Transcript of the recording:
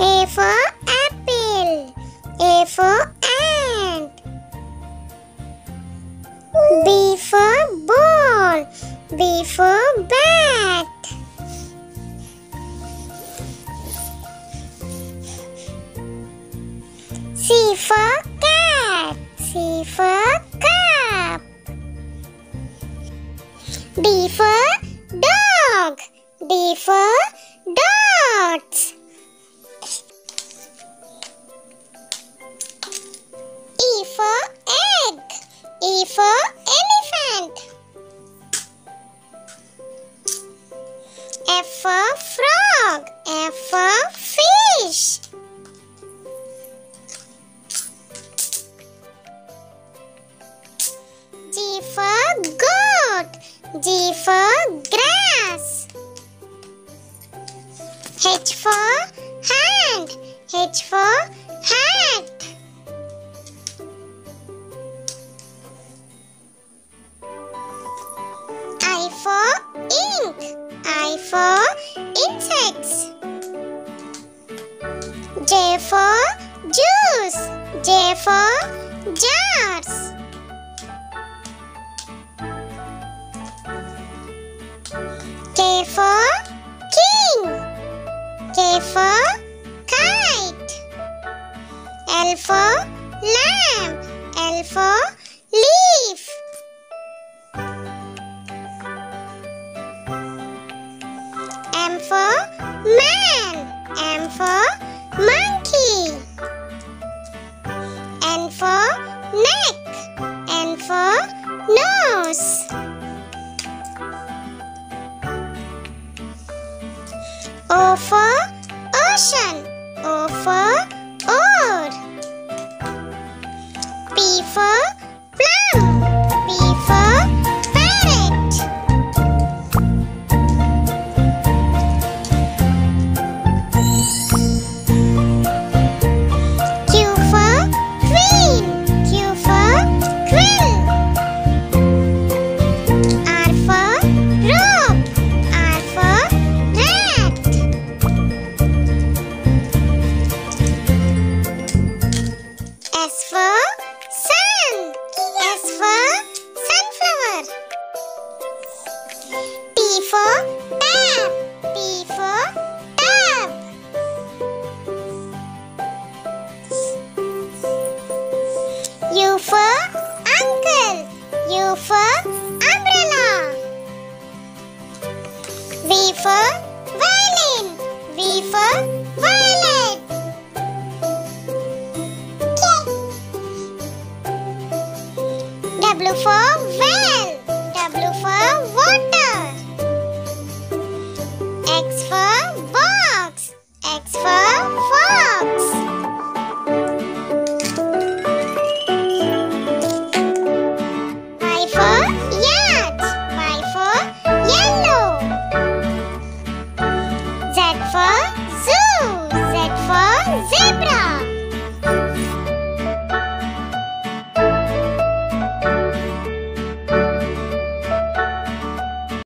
A for apple. A for ant. B for ball. B for bat. C for cat. C for cup. D for dog. D for F for frog. F for fish. G for goat. G for grass. H for hand. H for J for juice. J for jars. K for king. K for kite. L for lamb. L for leaf. M for man. Neck. N for nose. O for ocean. O for for tap. T for tap. U for uncle. U for umbrella. V for violin. V for violet. K. W for well. W for